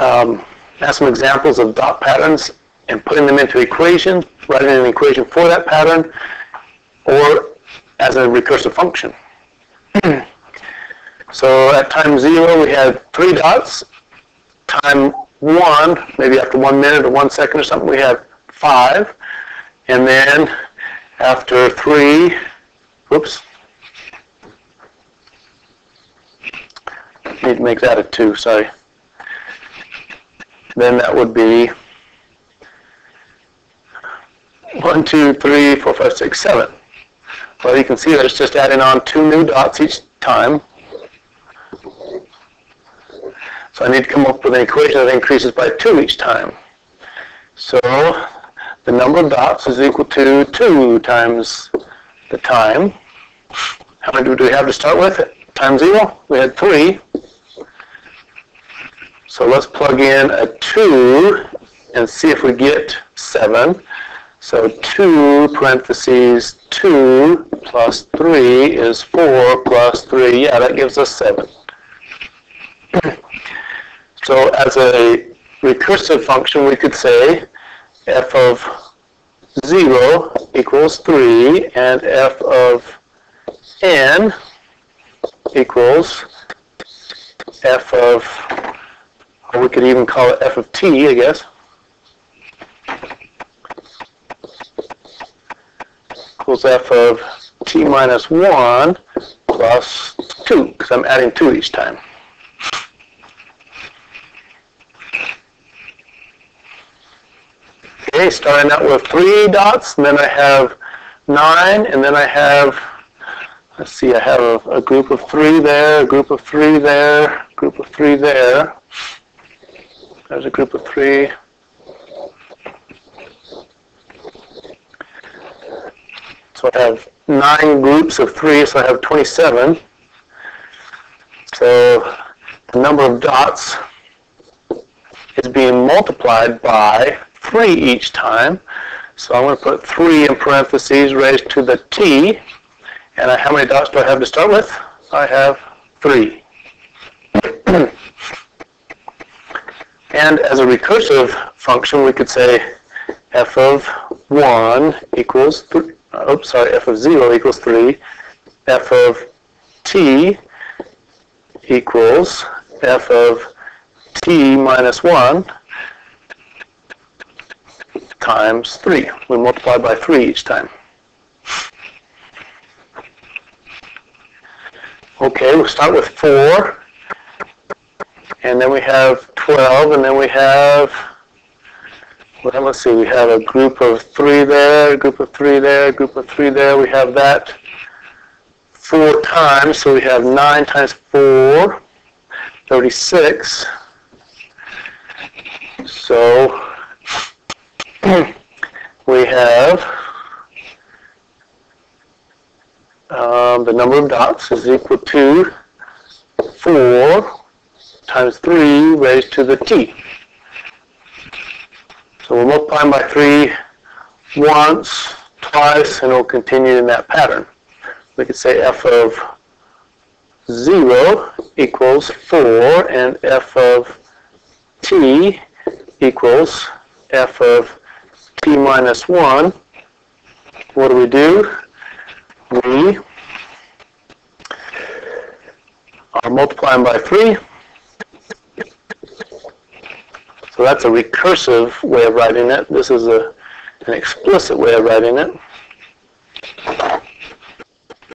um, have some examples of dot patterns and putting them into equations, writing an equation for that pattern, or as a recursive function. so at time zero, we had three dots. Time one, maybe after one minute or one second or something, we have five. And then after three, whoops, need to make that a two, sorry. Then that would be one, two, three, four, five, six, seven. Well, you can see that it's just adding on two new dots each time. So I need to come up with an equation that increases by 2 each time. So the number of dots is equal to 2 times the time. How many do we have to start with? Times 0? We had 3. So let's plug in a 2 and see if we get 7. So 2 parentheses 2 plus 3 is 4 plus 3. Yeah, that gives us 7. so as a recursive function, we could say f of 0 equals 3 and f of n equals f of, or we could even call it f of t, I guess. equals f of t minus 1 plus 2, because I'm adding 2 each time. Okay, starting out with 3 dots, and then I have 9, and then I have, let's see, I have a, a group of 3 there, a group of 3 there, a group of 3 there. There's a group of 3. So I have nine groups of three, so I have 27. So the number of dots is being multiplied by 3 each time. So I'm going to put 3 in parentheses raised to the t. And I, how many dots do I have to start with? I have 3. and as a recursive function, we could say f of 1 equals 3 uh, oops, sorry, f of 0 equals 3, f of t equals f of t minus 1 times 3. We multiply by 3 each time. Okay, we'll start with 4, and then we have 12, and then we have well, let's see, we have a group of three there, a group of three there, a group of three there. We have that four times, so we have 9 times 4, 36. So we have um, the number of dots is equal to 4 times 3 raised to the t. So we'll multiply by 3 once, twice, and it'll continue in that pattern. We could say f of 0 equals 4, and f of t equals f of t minus 1. What do we do? We are multiplying by 3, so that's a recursive way of writing it. This is a, an explicit way of writing it.